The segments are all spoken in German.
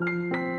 Música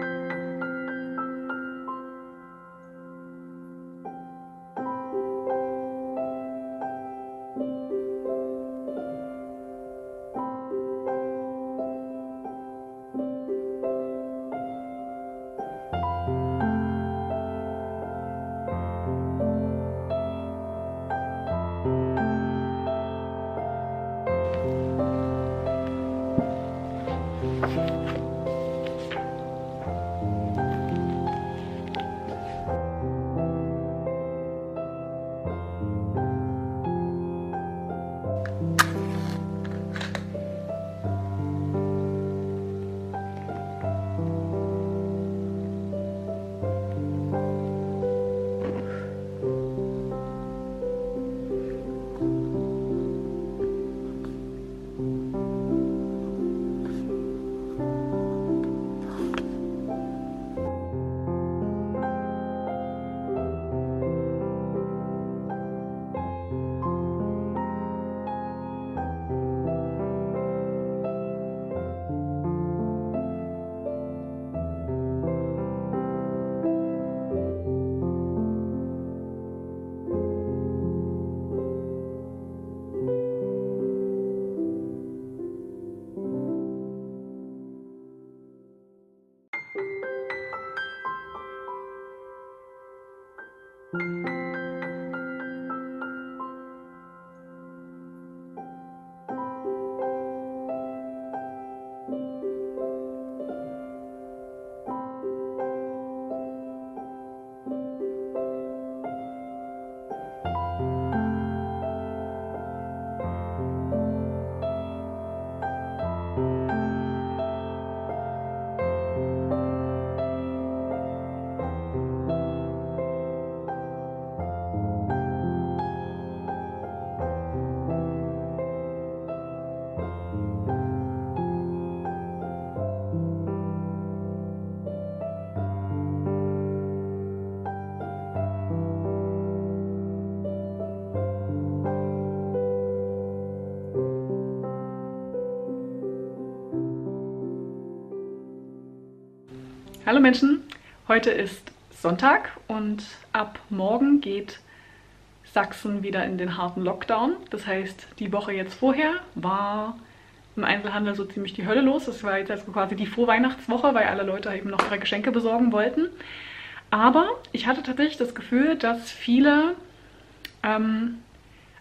Hallo Menschen, heute ist Sonntag und ab morgen geht Sachsen wieder in den harten Lockdown. Das heißt, die Woche jetzt vorher war im Einzelhandel so ziemlich die Hölle los. Das war jetzt also quasi die Vorweihnachtswoche, weil alle Leute eben noch ihre Geschenke besorgen wollten. Aber ich hatte tatsächlich das Gefühl, dass viele ähm,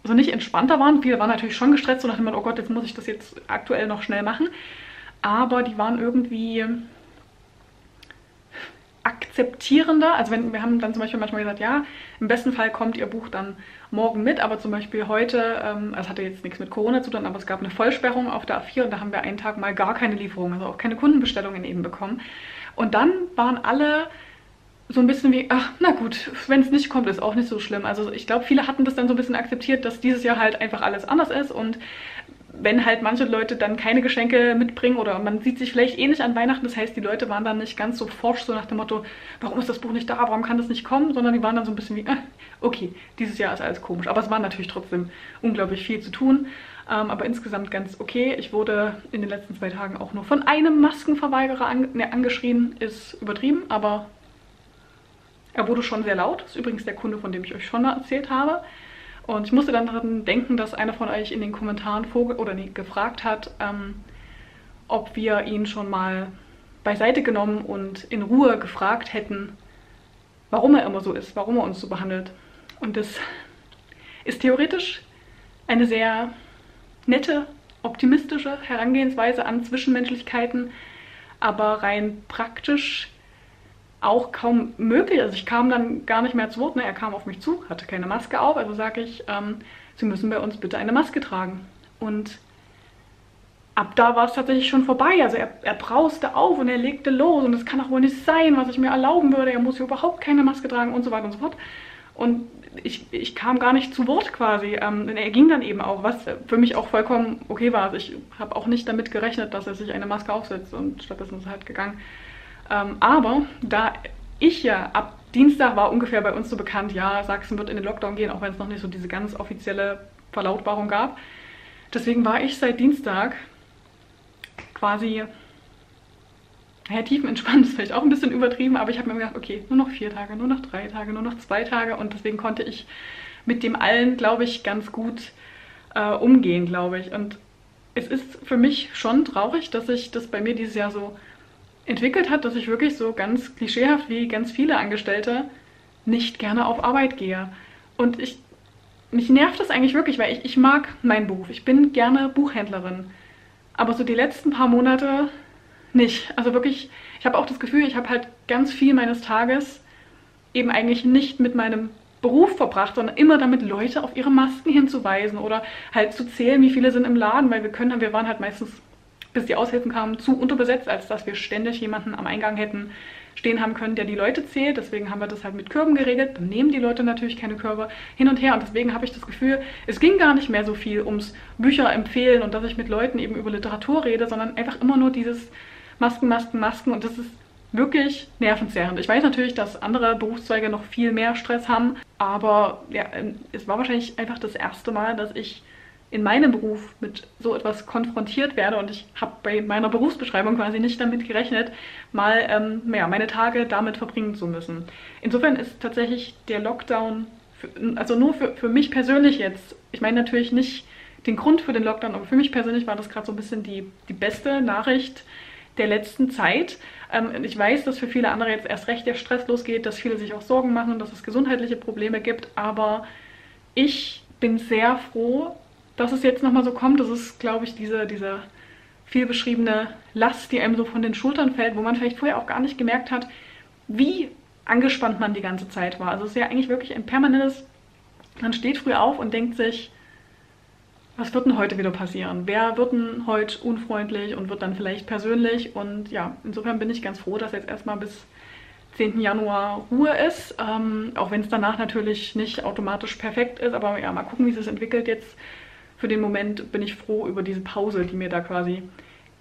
also nicht entspannter waren. Viele waren natürlich schon gestresst und dachten oh Gott, jetzt muss ich das jetzt aktuell noch schnell machen. Aber die waren irgendwie akzeptierender. Also wenn wir haben dann zum Beispiel manchmal gesagt, ja, im besten Fall kommt ihr Buch dann morgen mit, aber zum Beispiel heute, ähm, also hatte jetzt nichts mit Corona zu tun, aber es gab eine Vollsperrung auf der A4 und da haben wir einen Tag mal gar keine Lieferung, also auch keine Kundenbestellungen eben bekommen. Und dann waren alle so ein bisschen wie, ach, na gut, wenn es nicht kommt, ist auch nicht so schlimm. Also ich glaube, viele hatten das dann so ein bisschen akzeptiert, dass dieses Jahr halt einfach alles anders ist und wenn halt manche Leute dann keine Geschenke mitbringen oder man sieht sich vielleicht eh nicht an Weihnachten, das heißt, die Leute waren dann nicht ganz so forsch, so nach dem Motto, warum ist das Buch nicht da, warum kann das nicht kommen, sondern die waren dann so ein bisschen wie, äh, okay, dieses Jahr ist alles komisch. Aber es war natürlich trotzdem unglaublich viel zu tun, ähm, aber insgesamt ganz okay. Ich wurde in den letzten zwei Tagen auch nur von einem Maskenverweigerer an, ne, angeschrien, ist übertrieben, aber er wurde schon sehr laut. Das ist übrigens der Kunde, von dem ich euch schon mal erzählt habe. Und ich musste dann daran denken, dass einer von euch in den Kommentaren oder nee, gefragt hat, ähm, ob wir ihn schon mal beiseite genommen und in Ruhe gefragt hätten, warum er immer so ist, warum er uns so behandelt. Und das ist theoretisch eine sehr nette, optimistische Herangehensweise an Zwischenmenschlichkeiten, aber rein praktisch auch kaum möglich. Also ich kam dann gar nicht mehr zu Wort. Ne? Er kam auf mich zu, hatte keine Maske auf. Also sage ich, ähm, Sie müssen bei uns bitte eine Maske tragen. Und ab da war es tatsächlich schon vorbei. Also er, er brauste auf und er legte los. Und das kann doch wohl nicht sein, was ich mir erlauben würde. Er muss hier überhaupt keine Maske tragen und so weiter und so fort. Und ich, ich kam gar nicht zu Wort quasi. Ähm, er ging dann eben auch, was für mich auch vollkommen okay war. Also ich habe auch nicht damit gerechnet, dass er sich eine Maske aufsetzt und stattdessen ist er halt gegangen. Ähm, aber da ich ja ab Dienstag war ungefähr bei uns so bekannt, ja, Sachsen wird in den Lockdown gehen, auch wenn es noch nicht so diese ganz offizielle Verlautbarung gab. Deswegen war ich seit Dienstag quasi naja, tiefenentspannt ist vielleicht auch ein bisschen übertrieben, aber ich habe mir gedacht, okay, nur noch vier Tage, nur noch drei Tage, nur noch zwei Tage und deswegen konnte ich mit dem allen, glaube ich, ganz gut äh, umgehen, glaube ich. Und es ist für mich schon traurig, dass sich das bei mir dieses Jahr so entwickelt hat, dass ich wirklich so ganz klischeehaft wie ganz viele Angestellte nicht gerne auf Arbeit gehe. Und ich, mich nervt das eigentlich wirklich, weil ich, ich mag meinen Beruf. Ich bin gerne Buchhändlerin. Aber so die letzten paar Monate nicht. Also wirklich, ich habe auch das Gefühl, ich habe halt ganz viel meines Tages eben eigentlich nicht mit meinem Beruf verbracht, sondern immer damit Leute auf ihre Masken hinzuweisen oder halt zu zählen, wie viele sind im Laden, weil wir können, wir waren halt meistens, bis die Aushilfen kamen, zu unterbesetzt, als dass wir ständig jemanden am Eingang hätten stehen haben können, der die Leute zählt. Deswegen haben wir das halt mit Körben geregelt. Dann nehmen die Leute natürlich keine Körbe hin und her. Und deswegen habe ich das Gefühl, es ging gar nicht mehr so viel ums Bücher empfehlen und dass ich mit Leuten eben über Literatur rede, sondern einfach immer nur dieses Masken, Masken, Masken. Und das ist wirklich nervenzerrend. Ich weiß natürlich, dass andere Berufszweige noch viel mehr Stress haben, aber ja, ähm, es war wahrscheinlich einfach das erste Mal, dass ich in meinem Beruf mit so etwas konfrontiert werde und ich habe bei meiner Berufsbeschreibung quasi nicht damit gerechnet, mal ähm, ja, meine Tage damit verbringen zu müssen. Insofern ist tatsächlich der Lockdown, für, also nur für, für mich persönlich jetzt, ich meine natürlich nicht den Grund für den Lockdown, aber für mich persönlich war das gerade so ein bisschen die, die beste Nachricht der letzten Zeit. Ähm, ich weiß, dass für viele andere jetzt erst recht der Stress losgeht, dass viele sich auch Sorgen machen, dass es gesundheitliche Probleme gibt, aber ich bin sehr froh, dass es jetzt nochmal so kommt. Das ist, glaube ich, diese, diese viel beschriebene Last, die einem so von den Schultern fällt, wo man vielleicht vorher auch gar nicht gemerkt hat, wie angespannt man die ganze Zeit war. Also es ist ja eigentlich wirklich ein permanentes, man steht früh auf und denkt sich, was wird denn heute wieder passieren? Wer wird denn heute unfreundlich und wird dann vielleicht persönlich? Und ja, insofern bin ich ganz froh, dass jetzt erstmal bis 10. Januar Ruhe ist. Ähm, auch wenn es danach natürlich nicht automatisch perfekt ist. Aber ja, mal gucken, wie es sich entwickelt. Jetzt für den Moment bin ich froh über diese Pause, die mir da quasi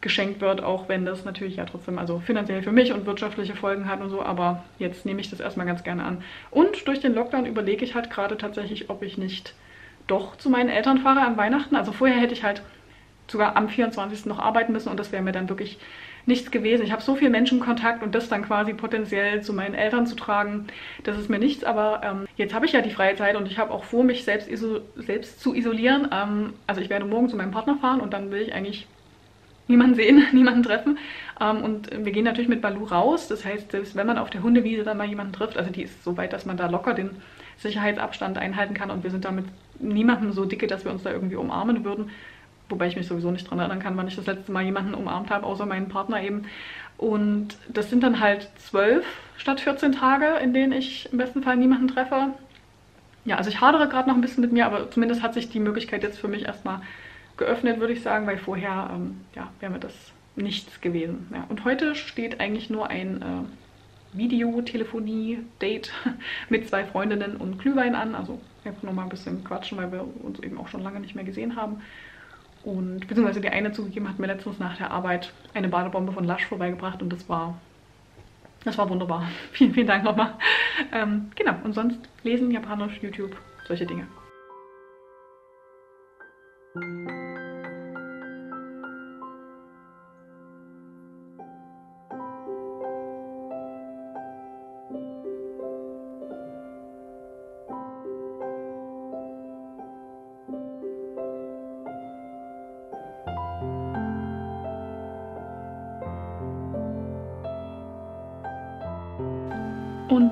geschenkt wird, auch wenn das natürlich ja trotzdem also finanziell für mich und wirtschaftliche Folgen hat und so, aber jetzt nehme ich das erstmal ganz gerne an. Und durch den Lockdown überlege ich halt gerade tatsächlich, ob ich nicht doch zu meinen Eltern fahre an Weihnachten. Also vorher hätte ich halt sogar am 24. noch arbeiten müssen und das wäre mir dann wirklich nichts gewesen. Ich habe so viel Menschenkontakt und das dann quasi potenziell zu meinen Eltern zu tragen, das ist mir nichts. Aber ähm, jetzt habe ich ja die freie Zeit und ich habe auch vor, mich selbst, selbst zu isolieren. Ähm, also ich werde morgen zu meinem Partner fahren und dann will ich eigentlich niemanden sehen, niemanden treffen. Ähm, und wir gehen natürlich mit Balu raus. Das heißt, selbst wenn man auf der Hundewiese dann mal jemanden trifft, also die ist so weit, dass man da locker den Sicherheitsabstand einhalten kann und wir sind damit niemandem so dicke, dass wir uns da irgendwie umarmen würden. Wobei ich mich sowieso nicht daran erinnern kann, wann ich das letzte Mal jemanden umarmt habe, außer meinen Partner eben. Und das sind dann halt zwölf statt 14 Tage, in denen ich im besten Fall niemanden treffe. Ja, also ich hadere gerade noch ein bisschen mit mir, aber zumindest hat sich die Möglichkeit jetzt für mich erstmal geöffnet, würde ich sagen, weil vorher ähm, ja, wäre mir das nichts gewesen. Ja, und heute steht eigentlich nur ein äh, Videotelefonie-Date mit zwei Freundinnen und Glühwein an. Also einfach nur mal ein bisschen quatschen, weil wir uns eben auch schon lange nicht mehr gesehen haben. Und beziehungsweise die eine zugegeben hat mir letztens nach der Arbeit eine Badebombe von Lush vorbeigebracht und das war, das war wunderbar. vielen, vielen Dank nochmal. Ähm, genau, und sonst lesen, Japanisch, YouTube, solche Dinge.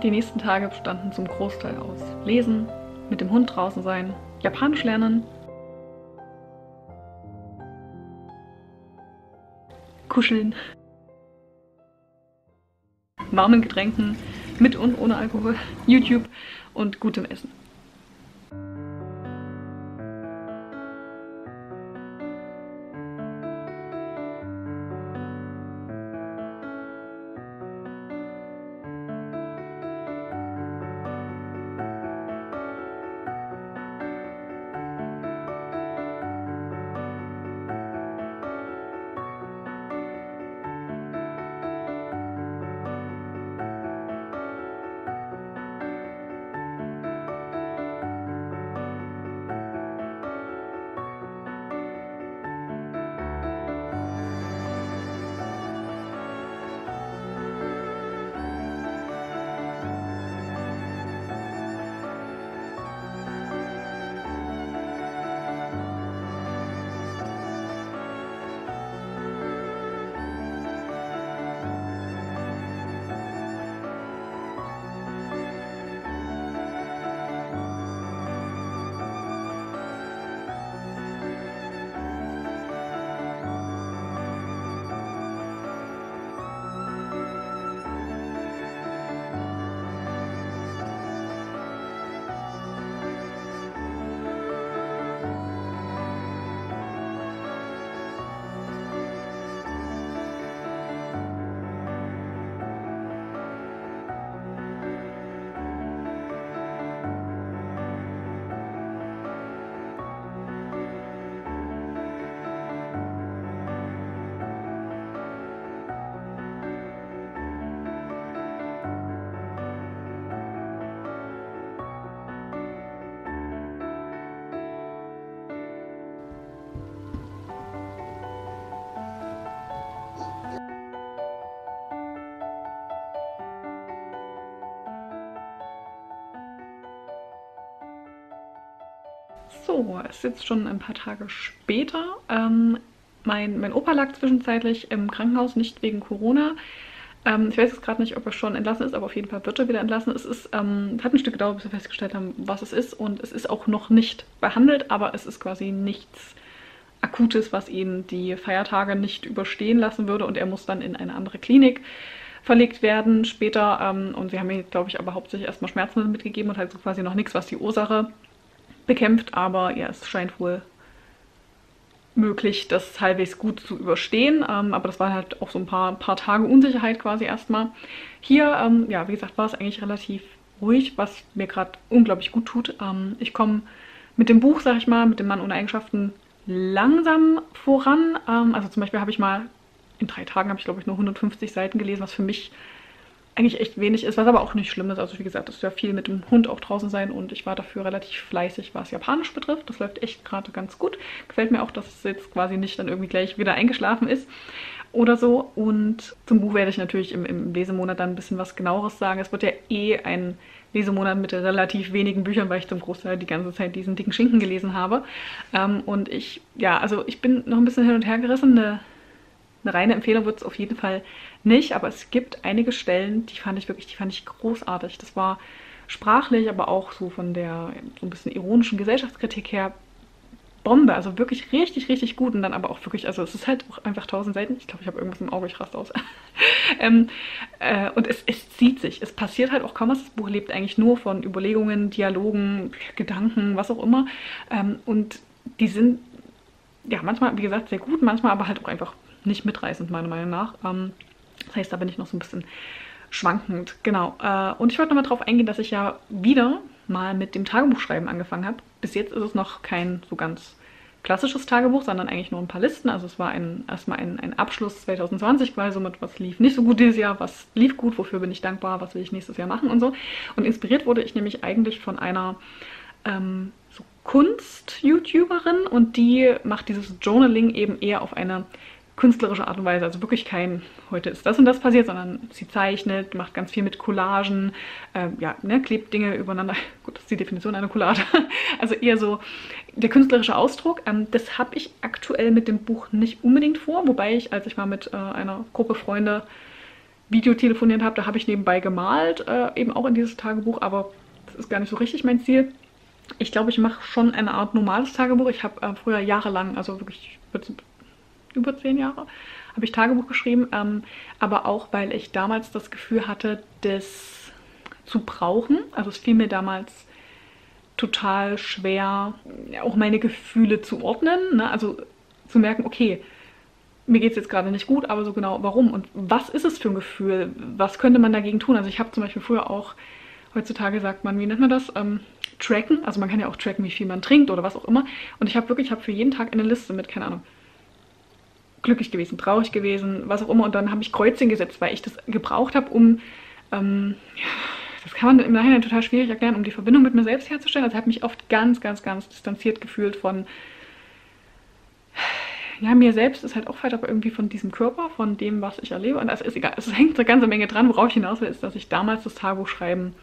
Die nächsten Tage bestanden zum Großteil aus Lesen, mit dem Hund draußen sein, Japanisch lernen, Kuscheln, warmen Getränken, mit und ohne Alkohol, YouTube und gutem Essen. So, es ist jetzt schon ein paar Tage später. Ähm, mein, mein Opa lag zwischenzeitlich im Krankenhaus, nicht wegen Corona. Ähm, ich weiß jetzt gerade nicht, ob er schon entlassen ist, aber auf jeden Fall wird er wieder entlassen. Es ist, ähm, hat ein Stück gedauert, bis wir festgestellt haben, was es ist. Und es ist auch noch nicht behandelt, aber es ist quasi nichts Akutes, was ihn die Feiertage nicht überstehen lassen würde. Und er muss dann in eine andere Klinik verlegt werden später. Ähm, und sie haben mir, glaube ich, aber hauptsächlich erstmal Schmerzmittel mitgegeben und halt so quasi noch nichts, was die Ursache bekämpft. Aber ja, es scheint wohl möglich, das halbwegs gut zu überstehen. Ähm, aber das war halt auch so ein paar, paar Tage Unsicherheit quasi erstmal. Hier, ähm, ja, wie gesagt, war es eigentlich relativ ruhig, was mir gerade unglaublich gut tut. Ähm, ich komme mit dem Buch, sag ich mal, mit dem Mann ohne Eigenschaften langsam voran. Ähm, also zum Beispiel habe ich mal, in drei Tagen habe ich glaube ich nur 150 Seiten gelesen, was für mich eigentlich echt wenig ist, was aber auch nicht schlimm ist. Also wie gesagt, es ist ja viel mit dem Hund auch draußen sein und ich war dafür relativ fleißig, was Japanisch betrifft. Das läuft echt gerade ganz gut. Gefällt mir auch, dass es jetzt quasi nicht dann irgendwie gleich wieder eingeschlafen ist oder so. Und zum Buch werde ich natürlich im, im Lesemonat dann ein bisschen was genaueres sagen. Es wird ja eh ein Lesemonat mit relativ wenigen Büchern, weil ich zum Großteil die ganze Zeit diesen dicken Schinken gelesen habe. Ähm, und ich, ja, also ich bin noch ein bisschen hin und her gerissen. Eine, eine reine Empfehlung wird es auf jeden Fall nicht, aber es gibt einige Stellen, die fand ich wirklich, die fand ich großartig. Das war sprachlich, aber auch so von der so ein bisschen ironischen Gesellschaftskritik her Bombe. Also wirklich richtig, richtig gut. Und dann aber auch wirklich, also es ist halt auch einfach tausend Seiten. Ich glaube, ich habe irgendwas im Auge, ich raste aus. ähm, äh, und es, es zieht sich. Es passiert halt auch kaum was. Das Buch lebt eigentlich nur von Überlegungen, Dialogen, Gedanken, was auch immer. Ähm, und die sind ja manchmal, wie gesagt, sehr gut, manchmal aber halt auch einfach nicht mitreißend, meiner Meinung nach. Ähm, das heißt, da bin ich noch so ein bisschen schwankend. Genau. Äh, und ich wollte nochmal darauf eingehen, dass ich ja wieder mal mit dem Tagebuchschreiben angefangen habe. Bis jetzt ist es noch kein so ganz klassisches Tagebuch, sondern eigentlich nur ein paar Listen. Also es war ein, erstmal ein, ein Abschluss 2020 quasi somit, was lief nicht so gut dieses Jahr, was lief gut, wofür bin ich dankbar, was will ich nächstes Jahr machen und so. Und inspiriert wurde ich nämlich eigentlich von einer ähm, so Kunst-YouTuberin und die macht dieses Journaling eben eher auf eine künstlerische Art und Weise. Also wirklich kein, heute ist das und das passiert, sondern sie zeichnet, macht ganz viel mit Collagen, äh, ja, ne, klebt Dinge übereinander. Gut, das ist die Definition einer Collage. Also eher so der künstlerische Ausdruck. Ähm, das habe ich aktuell mit dem Buch nicht unbedingt vor, wobei ich, als ich mal mit äh, einer Gruppe Freunde Video telefoniert habe, da habe ich nebenbei gemalt, äh, eben auch in dieses Tagebuch, aber das ist gar nicht so richtig mein Ziel. Ich glaube, ich mache schon eine Art normales Tagebuch. Ich habe äh, früher jahrelang, also wirklich über zehn Jahre, habe ich Tagebuch geschrieben, ähm, aber auch, weil ich damals das Gefühl hatte, das zu brauchen. Also es fiel mir damals total schwer, auch meine Gefühle zu ordnen. Ne? Also zu merken, okay, mir geht es jetzt gerade nicht gut, aber so genau warum und was ist es für ein Gefühl? Was könnte man dagegen tun? Also ich habe zum Beispiel früher auch, heutzutage sagt man, wie nennt man das? Ähm, tracken. Also man kann ja auch tracken, wie viel man trinkt oder was auch immer. Und ich habe wirklich, ich habe für jeden Tag eine Liste mit, keine Ahnung, glücklich gewesen, traurig gewesen, was auch immer. Und dann habe ich Kreuzchen gesetzt, weil ich das gebraucht habe, um, ähm, das kann man im Nachhinein total schwierig erklären, um die Verbindung mit mir selbst herzustellen. Also ich habe mich oft ganz, ganz, ganz distanziert gefühlt von, ja, mir selbst ist halt auch weit, aber irgendwie von diesem Körper, von dem, was ich erlebe. Und das ist egal. Es hängt eine ganze Menge dran. Worauf ich hinaus will, ist, dass ich damals das Tagebuch schreiben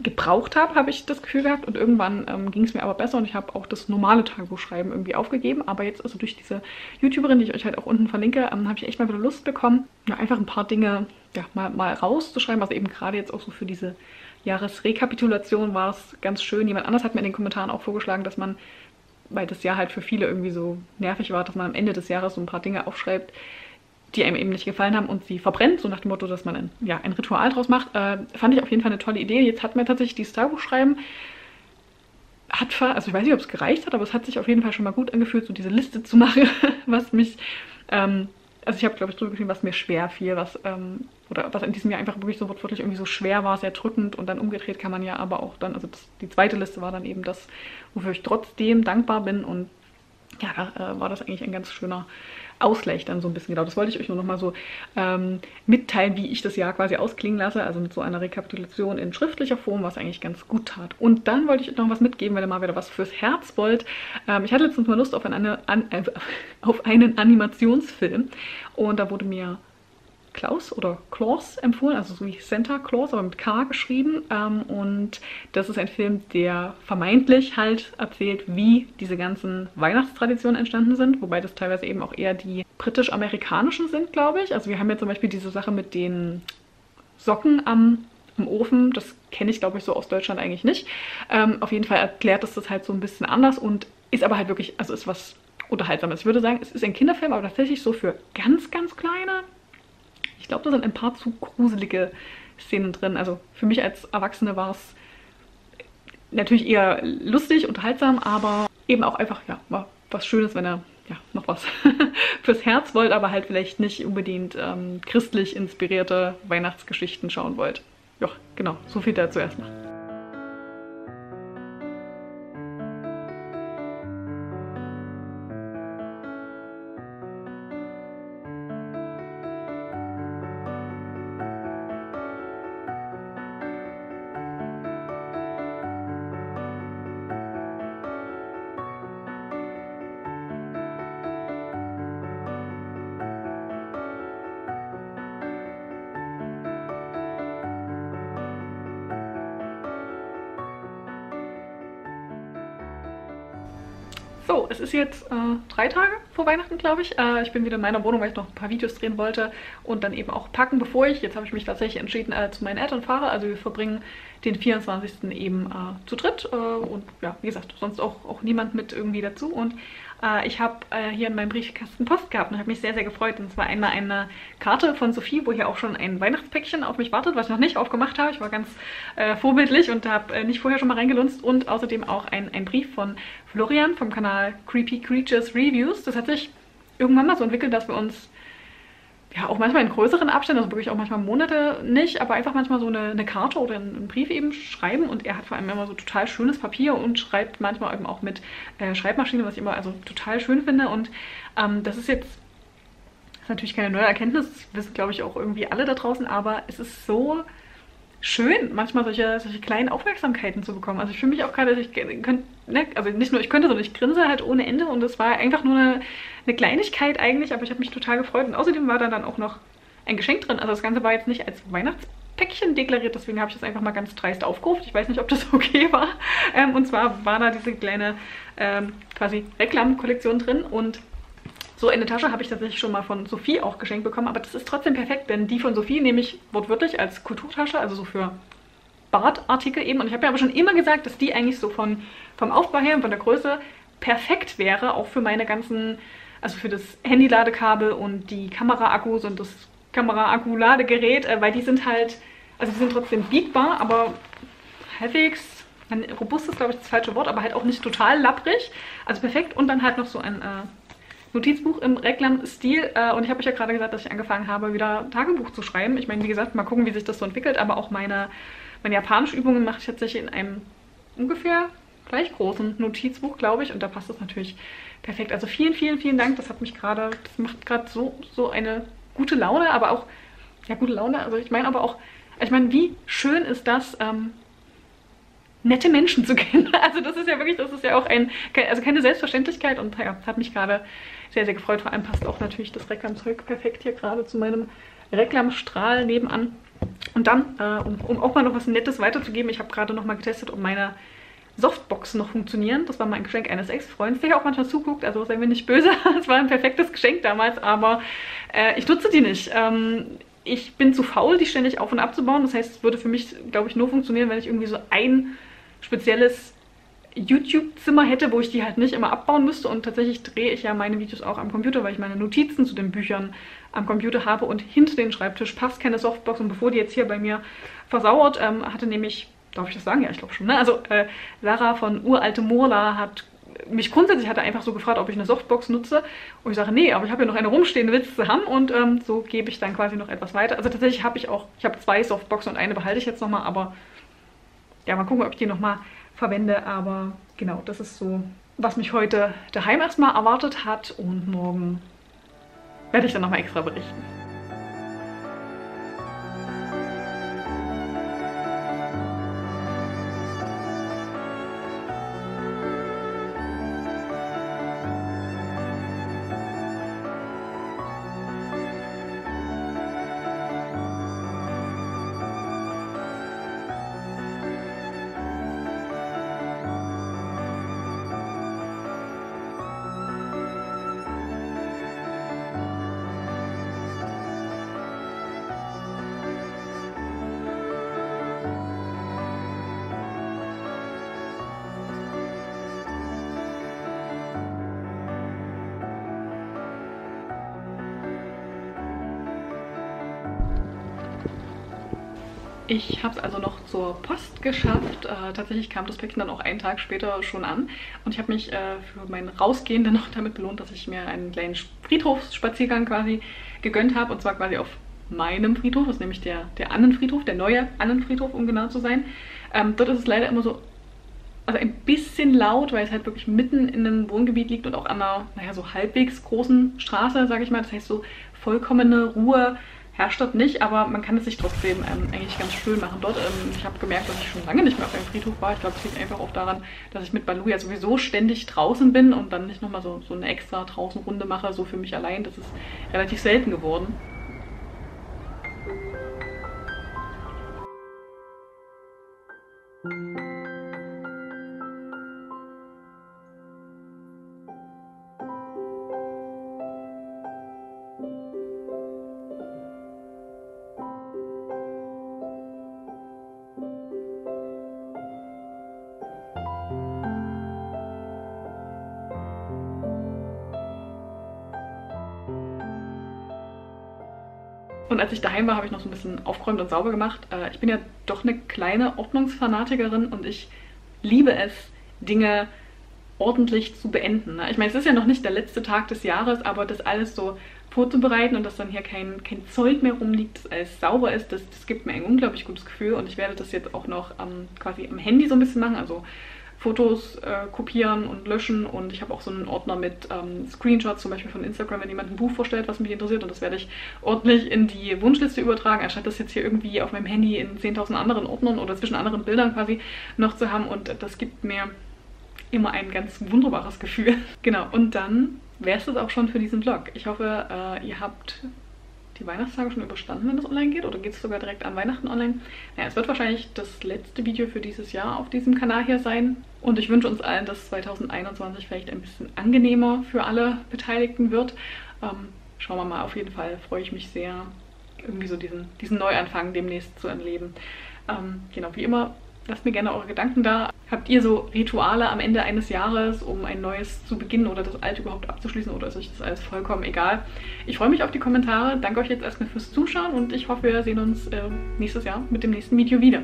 gebraucht habe, habe ich das Gefühl gehabt. Und irgendwann ähm, ging es mir aber besser und ich habe auch das normale Tagebuchschreiben irgendwie aufgegeben. Aber jetzt, also durch diese YouTuberin, die ich euch halt auch unten verlinke, ähm, habe ich echt mal wieder Lust bekommen, ja, einfach ein paar Dinge ja, mal, mal rauszuschreiben. Also eben gerade jetzt auch so für diese Jahresrekapitulation war es ganz schön. Jemand anders hat mir in den Kommentaren auch vorgeschlagen, dass man, weil das Jahr halt für viele irgendwie so nervig war, dass man am Ende des Jahres so ein paar Dinge aufschreibt, die einem eben nicht gefallen haben und sie verbrennt, so nach dem Motto, dass man ein, ja, ein Ritual draus macht. Äh, fand ich auf jeden Fall eine tolle Idee. Jetzt hat mir tatsächlich dieses Tagebuch schreiben, hat, also ich weiß nicht, ob es gereicht hat, aber es hat sich auf jeden Fall schon mal gut angefühlt, so diese Liste zu machen, was mich, ähm, also ich habe glaube ich drüber geschrieben, was mir schwer fiel, was, ähm, oder was in diesem Jahr einfach wirklich so wortwörtlich irgendwie so schwer war, sehr drückend und dann umgedreht kann man ja aber auch dann, also das, die zweite Liste war dann eben das, wofür ich trotzdem dankbar bin und ja, da äh, war das eigentlich ein ganz schöner Ausgleich dann so ein bisschen. Genau, das wollte ich euch nur noch mal so ähm, mitteilen, wie ich das Jahr quasi ausklingen lasse. Also mit so einer Rekapitulation in schriftlicher Form, was eigentlich ganz gut tat. Und dann wollte ich euch noch was mitgeben, wenn ihr mal wieder was fürs Herz wollt. Ähm, ich hatte letztens mal Lust auf, eine, an, äh, auf einen Animationsfilm und da wurde mir Klaus oder Claus empfohlen, also so wie Santa Claus, aber mit K geschrieben. Ähm, und das ist ein Film, der vermeintlich halt erzählt, wie diese ganzen Weihnachtstraditionen entstanden sind, wobei das teilweise eben auch eher die britisch-amerikanischen sind, glaube ich. Also wir haben ja zum Beispiel diese Sache mit den Socken am im Ofen. Das kenne ich, glaube ich, so aus Deutschland eigentlich nicht. Ähm, auf jeden Fall erklärt es das halt so ein bisschen anders und ist aber halt wirklich, also ist was Unterhaltsames. Ich würde sagen, es ist ein Kinderfilm, aber tatsächlich so für ganz, ganz kleine ich glaube, da sind ein paar zu gruselige Szenen drin. Also für mich als Erwachsene war es natürlich eher lustig, unterhaltsam, aber eben auch einfach, ja, war was Schönes, wenn er ja, noch was fürs Herz wollt, aber halt vielleicht nicht unbedingt ähm, christlich inspirierte Weihnachtsgeschichten schauen wollt. Ja, genau, so viel dazu erstmal. So, es ist jetzt äh, drei Tage vor Weihnachten, glaube ich. Äh, ich bin wieder in meiner Wohnung, weil ich noch ein paar Videos drehen wollte und dann eben auch packen, bevor ich, jetzt habe ich mich tatsächlich entschieden, äh, zu meinen Eltern fahre. Also wir verbringen den 24. eben äh, zu dritt äh, und ja, wie gesagt, sonst auch, auch niemand mit irgendwie dazu. Und äh, ich habe äh, hier in meinem Briefkasten Post gehabt und habe mich sehr, sehr gefreut. Und zwar einmal eine Karte von Sophie, wo hier auch schon ein Weihnachtspäckchen auf mich wartet, was ich noch nicht aufgemacht habe. Ich war ganz äh, vorbildlich und habe äh, nicht vorher schon mal reingelunzt. Und außerdem auch ein, ein Brief von Florian vom Kanal Creepy Creatures Reviews. Das hat sich irgendwann mal so entwickelt, dass wir uns ja, auch manchmal in größeren Abständen, also wirklich auch manchmal Monate nicht, aber einfach manchmal so eine, eine Karte oder einen Brief eben schreiben. Und er hat vor allem immer so total schönes Papier und schreibt manchmal eben auch mit äh, Schreibmaschine, was ich immer also total schön finde. Und ähm, das ist jetzt das ist natürlich keine neue Erkenntnis, das wissen glaube ich auch irgendwie alle da draußen, aber es ist so schön, manchmal solche, solche kleinen Aufmerksamkeiten zu bekommen. Also ich fühle mich auch gerade, ich könnte, ne, also nicht nur ich könnte, sondern ich grinse halt ohne Ende und es war einfach nur eine, eine Kleinigkeit eigentlich, aber ich habe mich total gefreut und außerdem war da dann auch noch ein Geschenk drin. Also das Ganze war jetzt nicht als Weihnachtspäckchen deklariert, deswegen habe ich das einfach mal ganz dreist aufgerufen. Ich weiß nicht, ob das okay war. Ähm, und zwar war da diese kleine ähm, quasi Reklamkollektion drin und so eine Tasche habe ich tatsächlich schon mal von Sophie auch geschenkt bekommen, aber das ist trotzdem perfekt, denn die von Sophie nehme ich wortwörtlich als Kulturtasche, also so für Bartartikel eben. Und ich habe ja aber schon immer gesagt, dass die eigentlich so von, vom Aufbau her und von der Größe perfekt wäre, auch für meine ganzen, also für das Handy-Ladekabel und die Kamera-Akkus und das Kamera-Akku-Ladegerät, äh, weil die sind halt, also die sind trotzdem biegbar, aber halbwegs, robust ist glaube ich das falsche Wort, aber halt auch nicht total lapprig. Also perfekt und dann halt noch so ein äh, Notizbuch im Reklam-Stil. Äh, und ich habe euch ja gerade gesagt, dass ich angefangen habe, wieder Tagebuch zu schreiben. Ich meine, wie gesagt, mal gucken, wie sich das so entwickelt. Aber auch meine, meine japanische Übungen mache ich tatsächlich in einem ungefähr gleich großen Notizbuch, glaube ich. Und da passt das natürlich perfekt. Also vielen, vielen, vielen Dank. Das hat mich gerade, das macht gerade so, so eine gute Laune. Aber auch, ja, gute Laune. Also ich meine aber auch, ich meine, wie schön ist das, ähm, nette Menschen zu kennen. Also das ist ja wirklich, das ist ja auch ein, also keine Selbstverständlichkeit und ja, hat mich gerade sehr, sehr gefreut. Vor allem passt auch natürlich das Reklamzeug perfekt hier gerade zu meinem Reklamstrahl nebenan. Und dann, äh, um, um, auch mal noch was Nettes weiterzugeben, ich habe gerade noch mal getestet, ob meine Softboxen noch funktionieren. Das war mein Geschenk eines Ex-Freundes, der auch manchmal zuguckt, also seien wir nicht böse. Es war ein perfektes Geschenk damals, aber äh, ich nutze die nicht. Ähm, ich bin zu faul, die ständig auf- und abzubauen. Das heißt, es würde für mich, glaube ich, nur funktionieren, wenn ich irgendwie so ein spezielles YouTube-Zimmer hätte, wo ich die halt nicht immer abbauen müsste. Und tatsächlich drehe ich ja meine Videos auch am Computer, weil ich meine Notizen zu den Büchern am Computer habe. Und hinter den Schreibtisch passt keine Softbox. Und bevor die jetzt hier bei mir versauert, ähm, hatte nämlich, darf ich das sagen? Ja, ich glaube schon. Ne? Also äh, Sarah von Uralte Morla hat mich grundsätzlich hat er einfach so gefragt, ob ich eine Softbox nutze. Und ich sage, nee, aber ich habe ja noch eine rumstehen, willst du haben? Und ähm, so gebe ich dann quasi noch etwas weiter. Also tatsächlich habe ich auch, ich habe zwei Softboxen und eine behalte ich jetzt nochmal, aber ja, mal gucken, ob ich die nochmal verwende. Aber genau, das ist so, was mich heute daheim erstmal erwartet hat. Und morgen werde ich dann nochmal extra berichten. Ich habe es also noch zur Post geschafft. Äh, tatsächlich kam das Päckchen dann auch einen Tag später schon an. Und ich habe mich äh, für mein Rausgehen dann noch damit belohnt, dass ich mir einen kleinen Friedhofsspaziergang quasi gegönnt habe. Und zwar quasi auf meinem Friedhof, das ist nämlich der, der Annenfriedhof, der neue Annenfriedhof, um genau zu sein. Ähm, dort ist es leider immer so also ein bisschen laut, weil es halt wirklich mitten in einem Wohngebiet liegt und auch an einer, naja, so halbwegs großen Straße, sage ich mal. Das heißt, so vollkommene Ruhe herrscht dort nicht, aber man kann es sich trotzdem ähm, eigentlich ganz schön machen dort. Ähm, ich habe gemerkt, dass ich schon lange nicht mehr auf einem Friedhof war. Ich glaube, es liegt einfach auch daran, dass ich mit Balu ja sowieso ständig draußen bin und dann nicht nochmal so, so eine extra draußen Runde mache, so für mich allein. Das ist relativ selten geworden. Und als ich daheim war, habe ich noch so ein bisschen aufgeräumt und sauber gemacht. Äh, ich bin ja doch eine kleine Ordnungsfanatikerin und ich liebe es, Dinge ordentlich zu beenden. Ne? Ich meine, es ist ja noch nicht der letzte Tag des Jahres, aber das alles so vorzubereiten und dass dann hier kein, kein Zeug mehr rumliegt, dass alles sauber ist, das, das gibt mir ein unglaublich gutes Gefühl und ich werde das jetzt auch noch ähm, quasi am Handy so ein bisschen machen, also Fotos äh, kopieren und löschen und ich habe auch so einen Ordner mit ähm, Screenshots, zum Beispiel von Instagram, wenn jemand ein Buch vorstellt, was mich interessiert und das werde ich ordentlich in die Wunschliste übertragen, anstatt das jetzt hier irgendwie auf meinem Handy in 10.000 anderen Ordnern oder zwischen anderen Bildern quasi noch zu haben und das gibt mir immer ein ganz wunderbares Gefühl. genau, und dann wäre es das auch schon für diesen Vlog. Ich hoffe, äh, ihr habt die Weihnachtstage schon überstanden, wenn das online geht? Oder geht es sogar direkt an Weihnachten online? Naja, es wird wahrscheinlich das letzte Video für dieses Jahr auf diesem Kanal hier sein. Und ich wünsche uns allen, dass 2021 vielleicht ein bisschen angenehmer für alle Beteiligten wird. Ähm, schauen wir mal, auf jeden Fall freue ich mich sehr, irgendwie so diesen, diesen Neuanfang demnächst zu erleben. Ähm, genau, wie immer Lasst mir gerne eure Gedanken da. Habt ihr so Rituale am Ende eines Jahres, um ein neues zu beginnen oder das alte überhaupt abzuschließen oder ist euch das alles vollkommen egal? Ich freue mich auf die Kommentare. Danke euch jetzt erstmal fürs Zuschauen und ich hoffe, wir sehen uns äh, nächstes Jahr mit dem nächsten Video wieder.